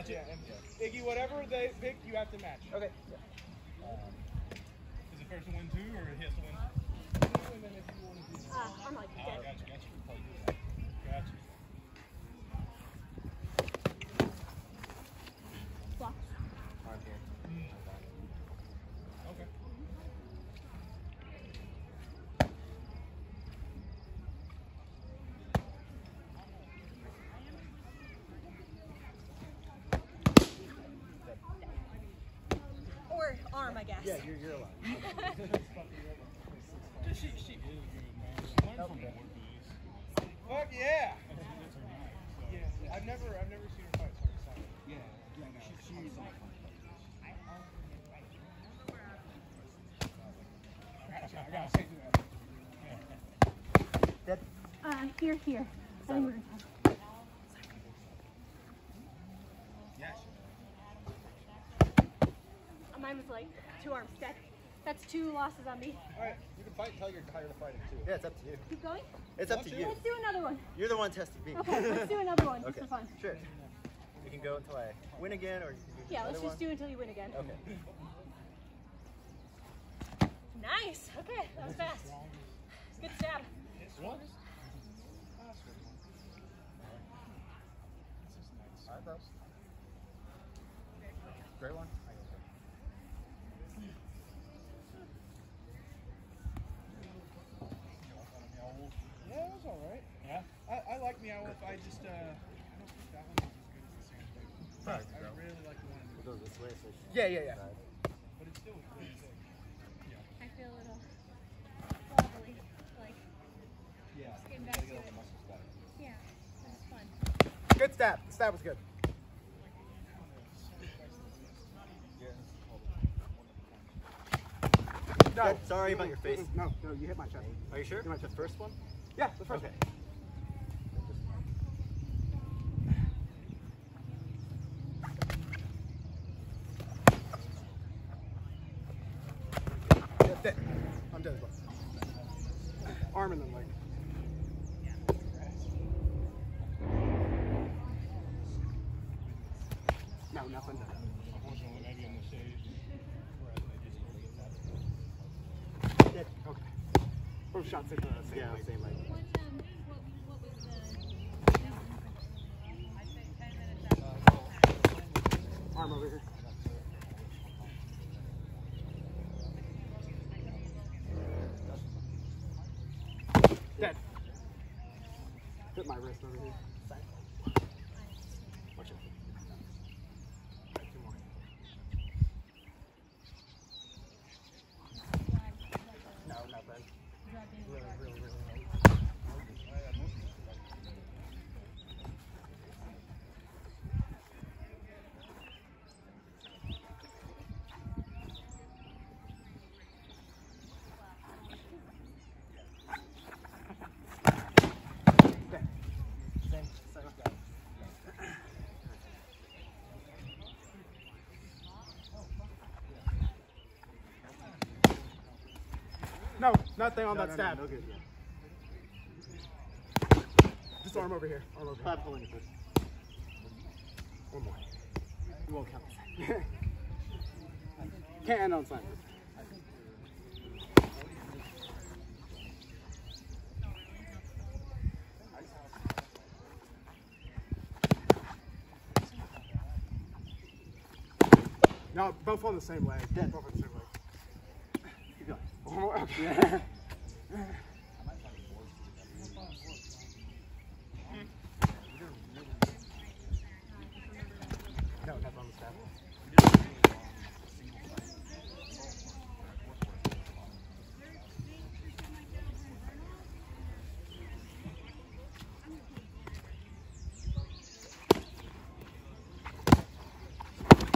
Match it. Yeah, and Iggy, whatever they pick, you have to match. Okay. Is the person win two, or he has to win? And then if you want to do Uh, I'm like Oh, gotcha, gotcha. Gotcha. Block. Arm here. Okay. Or arm, I guess. Yeah, you're, you're allowed. She, she is good, man. Learn from more dudes. Fuck yeah! That's her nice. So. Yeah, I've never, I've never seen her fight. So I'm excited. Yeah, yeah, no, she, she's like. I gotta say that. Dead. Uh, here, here. I think we're gonna Yes. Mine was like two arms dead. That's two losses on me. Alright, you can fight until you're tired of fighting too. Yeah, it's up to you. Keep going. It's up to you. Let's do another one. You're the one testing me. Okay, let's do another one just Okay. for fun. Sure. You can go until I win again, or you can do Yeah, let's just one. do until you win again. Okay. Nice. Okay, that was fast. Good stab. What? Eyebrows. Great one. Yeah, it was alright. Yeah? I, I like Meow I just, uh, I don't think that one is as good as the Sandbag. Sorry, I bro. really like the one in It goes this way, so it's Yeah, yeah, yeah. side. But it's still really sick. I feel a little wobbly. Like, Yeah. getting back to it. Yeah, that was fun. Good stab. The stab was good. Good. Sorry about your face. No, no, you hit my chest. Are you sure? You might The just- first one? Yeah, the first Okay. one. Yeah, dead. I'm dead as well. Arm and then leg. In the shade. Dead. Both shots hit the same Yeah, same the... Arm over here. Dead. Hit my wrist over here. Watch it. Alright, two more. No, not bad. Really, really, really light. Dead. Same. Same guy. No, nothing on No, that no, no, stab. no good. Just arm over here. Arm over here. Five pulling it. One more. We won't count. Can't end on sign. No, both on the same leg. Dead. Both on the same leg. Keep going. One more. Okay. No, that's on the stab.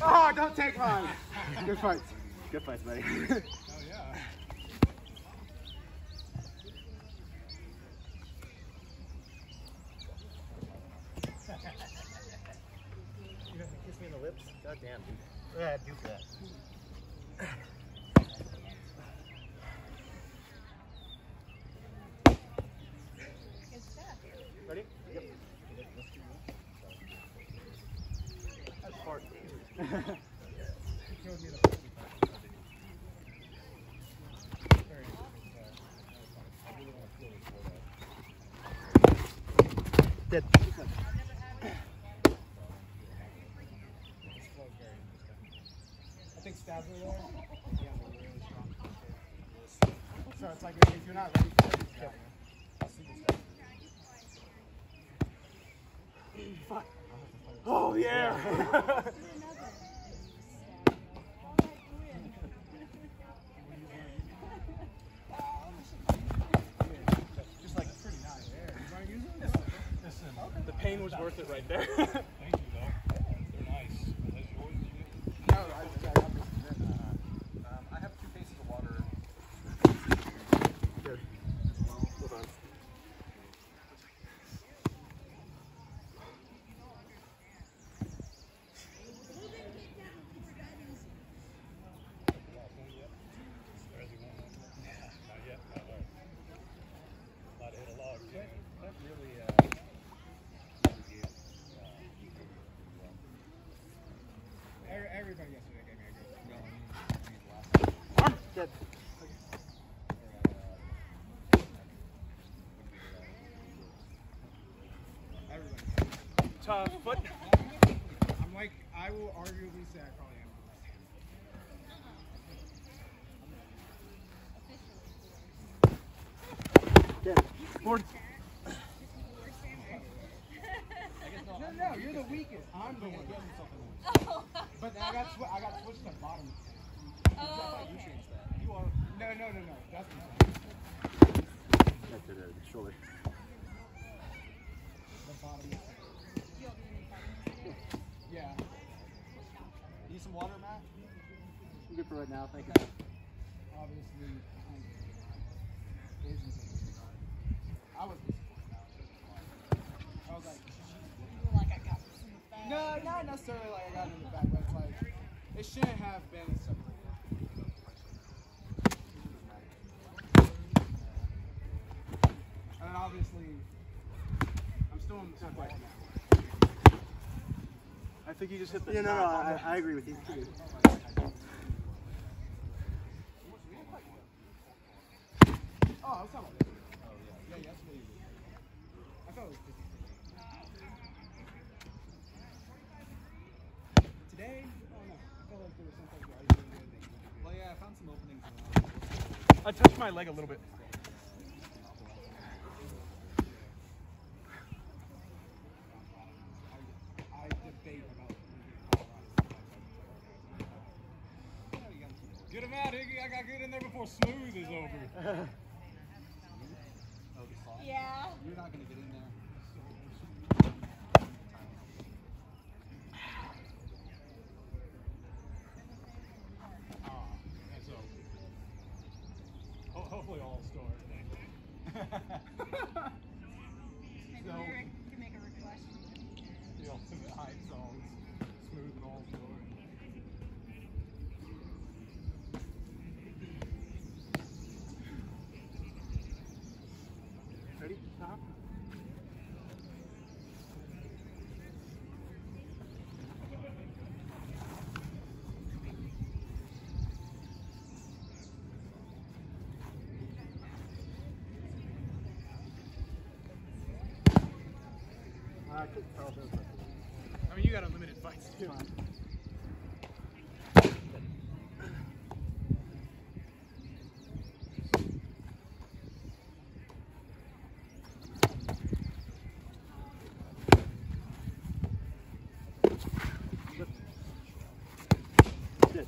Oh, don't take mine. Good fights. Good fights, buddy. Oh, yeah. You know, kiss me in the lips? God damn, dude. Yeah, do for that. Good stuff. Ready? Yep. Killed me the first time. Very interesting. uh, I really want to feel this for that. Dead. This flow is very interesting. I think stabs are there. He has a really strong kick. So it's like if you're not ready for it, it's down. I'll see this guy. Fuck. Oh yeah. Just like pretty nice. You want to use them? Listen. The pain was worth it right there. Thank you though. They're nice. Are those yours? no, I, I got this. Um, I have two cases of water. Good. Hold on. Or is he one? Yeah, not yet. Not yet. About to hit a log. That, that really, uh, Every- Everybody yesterday gave me a good Tough foot. I'm like, I will arguably say I probably am. Dead. Board. No, no, you're the weakest. I'm the one. But I got, sw- I got switched to bottom. Oh, okay. You are. No, no, no, no. That's That's it. uh, Shoulder. the bottom. Yeah. Need some water, Matt? I'm good for right now. Thank you. Obviously. I was disappointed. I was like, Like I got this in the bag. no, not necessarily like I got it in the back, but it's like, it shouldn't have been separated. And then obviously, I'm still in the top right now. I think you just hit the. Yeah, no, no. I, I agree with you. Oh, was talking about. Oh, yeah. Yeah. I thought it was 50 Today? I felt like there was. Well, yeah, I found some openings. I touched my leg a little bit. I debate about Colorado. Get him out, Iggy. I got good in there before smooth is over. Yeah. You're not gonna get in there. Ah, that's over. Ho- hopefully all store. Maybe So- Eric can make a request. the ultimate hype songs. Smooth and all store. Ready? Stop. I could tell those. I mean, you got unlimited fights too. Dead.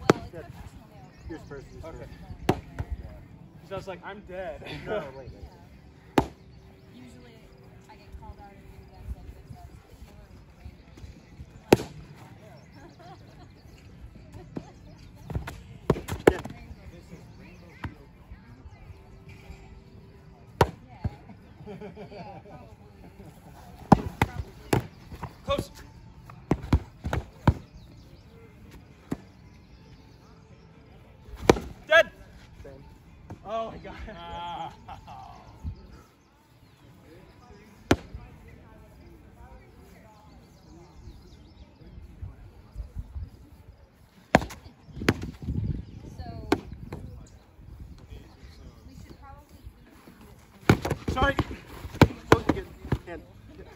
Well, it's Good. their personal mail. Here's first. Okay. So I was like, I'm dead. No, wait, wait. Sorry. Oh, get, hand. Get.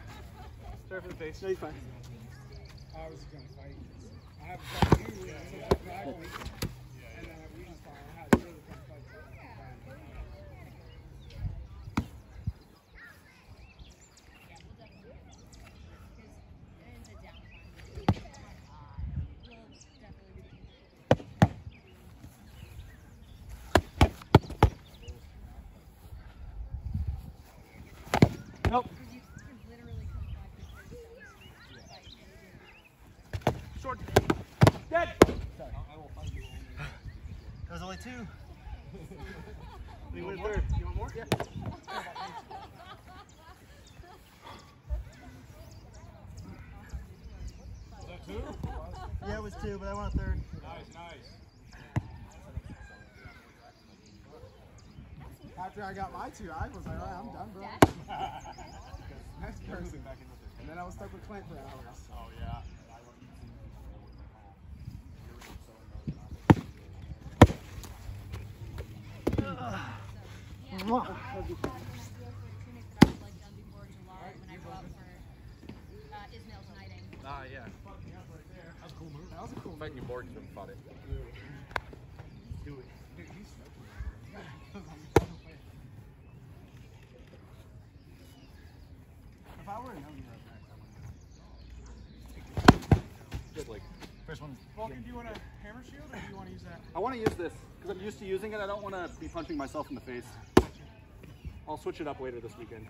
Sorry for the face. No, you're fine. I was going to fight. I have a After I got my two, I was like, all right, I'm done, bro. Next person. And then I was stuck with Clint for hours. Oh, yeah. Mwah. I had an idea for a tunic that I was like done before July when I go out for uh, Ah, yeah. That was a cool move. That was a cool Fighting you bored and fought it. Do it. Dude, he's smoking. if I were to know you were up next, I wouldn't. Good, like. First one. Vulcan, do you want a hammer shield or do you want to use that? I want to use this because I'm used to using it. I don't want to be punching myself in the face. I'll switch it up later this weekend.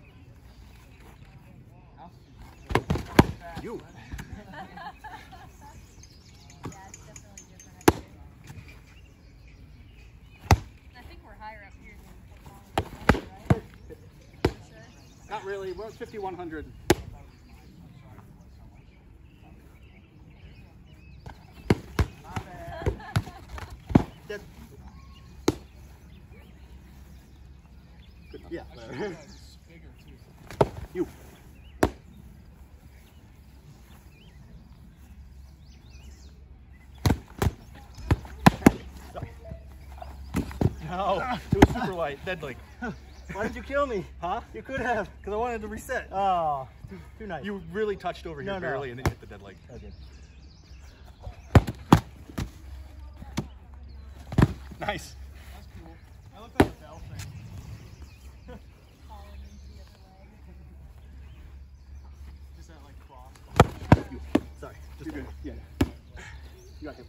You. Yeah, it's definitely different up here. I think we're higher up here than Fort Collins, right? Sure. Not really. We're at 5100. Dead. Good enough. Yeah. It's bigger too. You. No. It was super light. Deadly. Why did you kill me? Huh? You could have. Because I wanted to reset. Oh, too, too nice. You really touched over here No, no. barely and then hit the dead leg. I did. Nice. That's cool. That looked like a bell thing. Falling into the other leg. Just that like cross. Sorry. You're good. Yeah. You got him.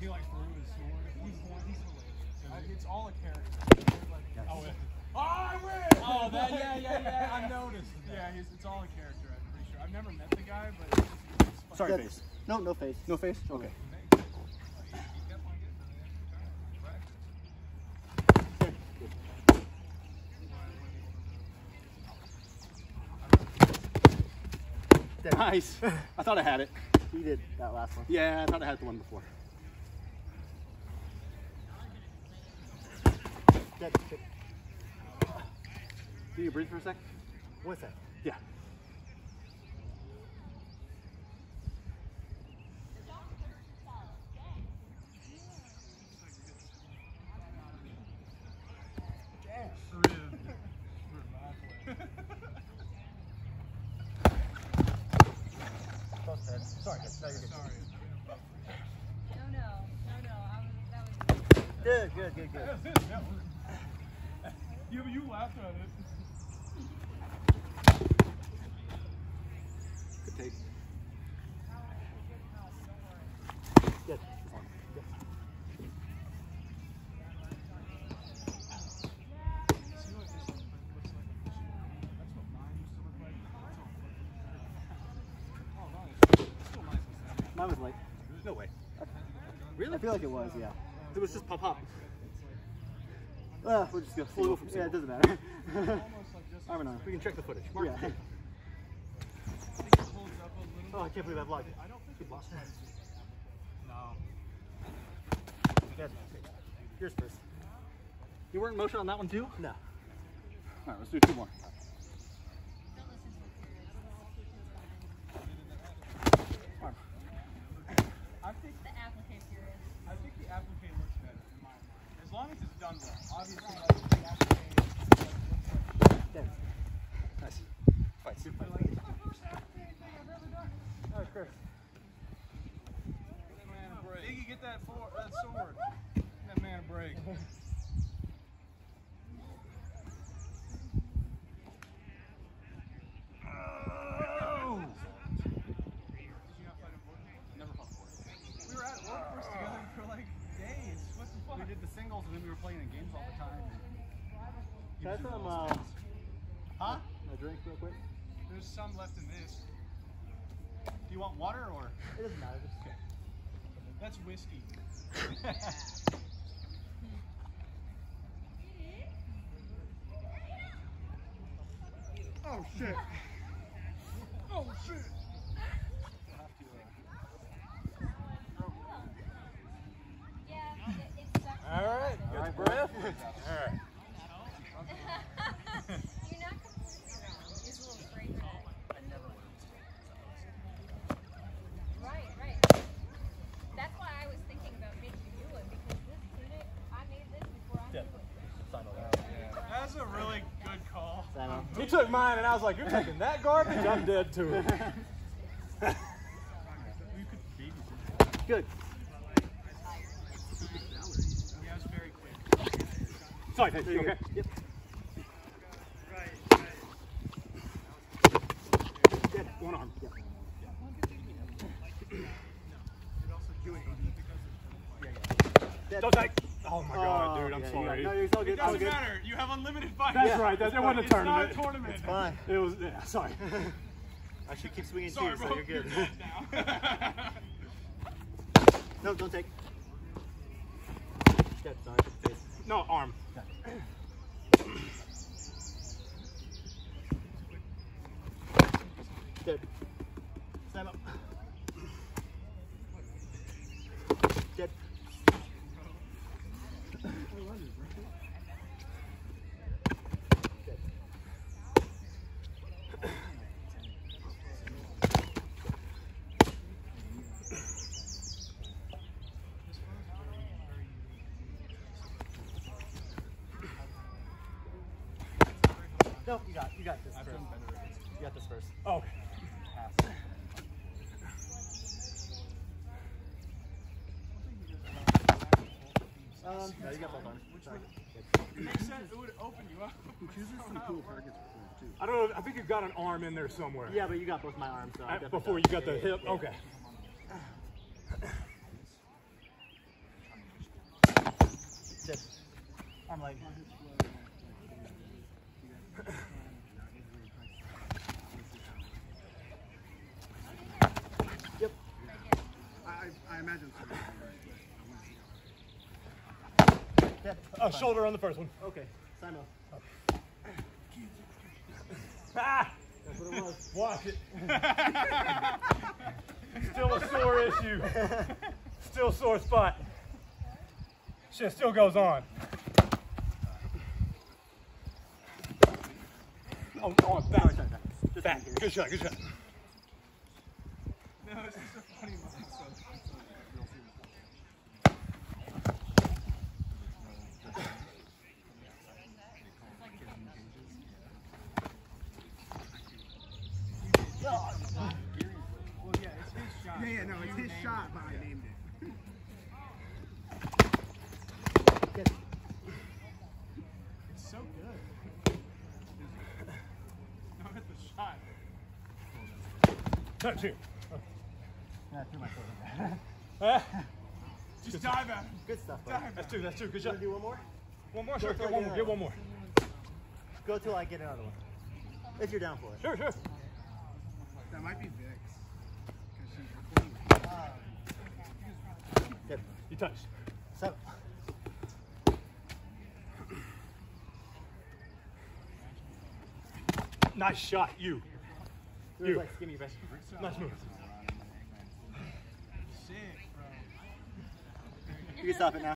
He like threw his sword. He's one. He's hilarious. It's all a character. Like, oh, yeah. oh, I win! Oh, that, yeah, yeah, yeah. I noticed. Yeah, he's, it's all a character. I'm pretty sure. I've never met the guy, but it's, it's Sorry, face. No, no face. No face? Okay. Nice. I thought I had it. You did that last one. Yeah, I thought I had the one before. Dead. You breathe for a sec? What's that? Yeah. Both dead. Sorry. No, you're good. Sorry. No, no, no, no. I was, that was Good, good, good, good. You, you laughed at it. Good take. Good. See what this looks like? That's what mine used to look like. Oh, nice. Still nice and steady. Mine was like, No way. I feel like it was, yeah. it was just pop pop. Uh, we'll just go. We'll go from yeah, it doesn't matter. Almost like just. Arm in arm. we can check the footage. Mark. Yeah. I think it holds up a little. Oh, I can't believe I vlogged it. I don't think it looks like. No. Good. Yours first. You weren't in motion on that one too? No. All right, let's do two more. done well. Obviously, like, There. Nice. Fight, super. Like, it's my first thing I've ever done. Oh, great. Give get that, for, that sword. Give that man a break. Can I have some, uh, Huh? a drink real quick? There's some left in this. Do you want water or? It doesn't matter. Just That's whiskey. Oh shit. Oh shit! All right, it, it. All right. All right, breath. All right. You're not completely wrong. He's a little afraid of that. Right, right. That's why I was thinking about making you one because this tunic, I made this before I knew it. That's a really good call. Simon. He took mine, and I was like, "You're taking that garbage? I'm dead to it." Good. Yeah, it's very quick. Sorry, hey, you okay? Yep. Good. One arm. Yep. Dead. Don't take. Oh my god, dude, I'm yeah, sorry. Yeah. No, you're so good. It doesn't good. matter. You have unlimited fights. That's Yeah, right. That, that's it wasn't a It's not tournament. a tournament. Fine. It was. Yeah, sorry. I should keep swinging Sorry, too, so bro. you're good. dead now. no, don't take. Dead. Sorry. Face. No arm. Dead. Stand up. Dead. Dead. No, you got, you got this first. You got this first. Oh. No, you got both arms. Sorry. Makes sense. It would open you up. I don't know. I think you've got an arm in there somewhere. Yeah, but you got both my arms. So I Before you got got the it. hip. Yeah. Okay. I'm like. Yep. I, I imagine so. Dead. Oh, shoulder on the first one. Okay. Simon. Ah! That's what it was. Watch it. Still a sore issue. Still sore spot. Shit still goes on. Oh, oh, back. Back. Good shot, good shot. No, it's just a funny moment. Well, yeah, it's his shot. Yeah, yeah, no, it's You his named shot, it. but I named it. Dead. It's so good. No, hit the shot. Touch you. Yeah, threw my foot in there. Ah, Just dive at him. Good stuff, bud. Dive at that's him. two, that's two. Good You do one more? One more, sure. Get one get more. Get one more. Go till I get another one. If you're down for it. Sure, sure. That might be Vix. Because she's recording. Dead. You touch. Seven. Nice shot, you. Really You. like skinny, best. Nice move. Sick, bro. You can stop it now.